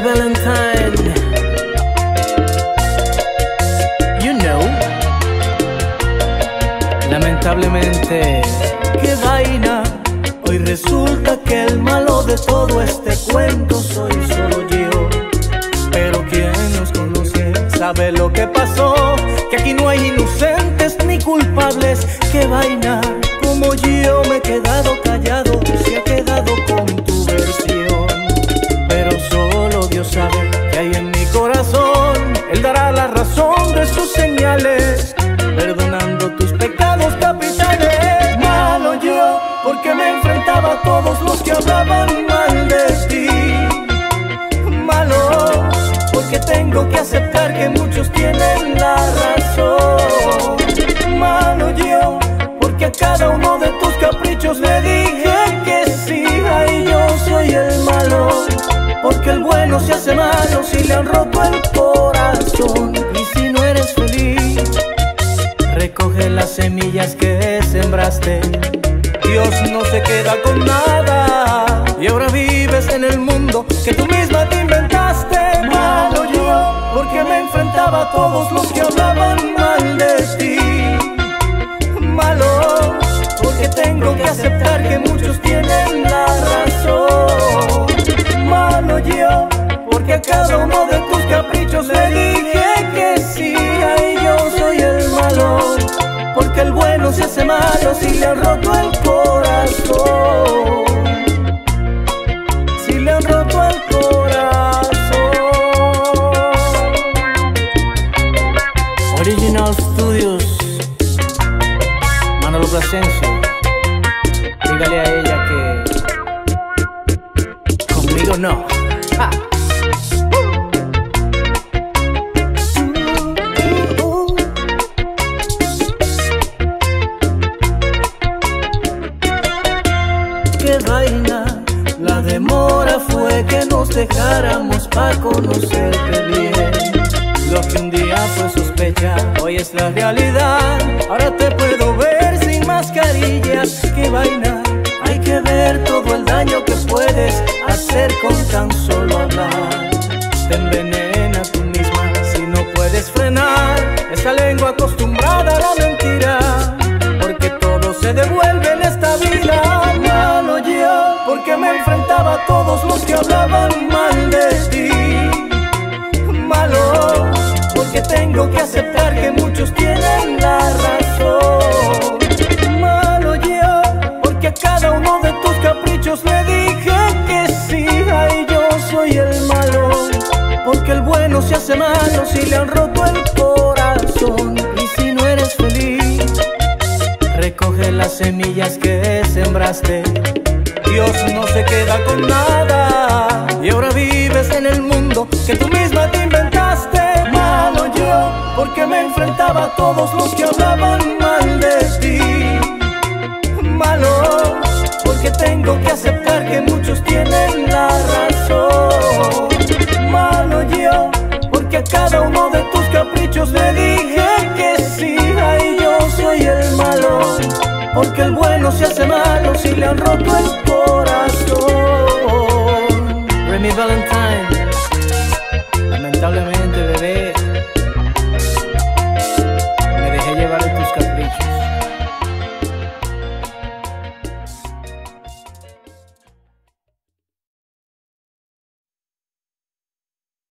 Valentine. You know. Lamentablemente, qué vaina. Hoy resulta que el malo de todo este cuento soy solo yo. Pero quien nos conoce sabe lo que pasó. Que aquí no hay inocentes ni culpables. Qué vaina. Como yo me he quedado callado, sus señales, perdonando tus pecados capitales. Malo yo, porque me enfrentaba a todos los que hablaban mal de ti. Malo, porque tengo que aceptar que muchos tienen la razón. Malo yo, porque a cada uno de tus caprichos le dije que sí. Ay, yo soy el malo. Porque el bueno se hace malo si le han roto el semillas que sembraste. Dios no se queda con nada. Y ahora vives en el mundo que tú misma te inventaste. Malo yo, porque me enfrentaba a todos los que hablaban bueno se hace malo si le han roto el corazón. Si le han roto el corazón. Original Studios, Manolo Plasencia. Dígale a ella que conmigo no. Que nos dejáramos para conocerte bien. Lo que un día fue sospecha, hoy es la realidad. Ahora te puedo ver sin mascarillas. Qué vaina, hay que ver todo el daño que puedes hacer con tan solo hablar. Te envenena tú misma si no puedes frenar esa lengua todos los que hablaban mal de ti malo, porque tengo que aceptar que muchos tienen la razón. Malo yo, porque a cada uno de tus caprichos le dije que sí, ay yo soy el malo, porque el bueno se hace malo si le han roto el corazón. Y si no eres feliz, recoge las semillas que sembraste. Dios no se queda con nada y ahora vives en el mundo que tú misma te inventaste. Malo yo, porque me enfrentaba a todos los que hablaban. porque el bueno se hace malo si le han roto el corazón. Remy Valentine.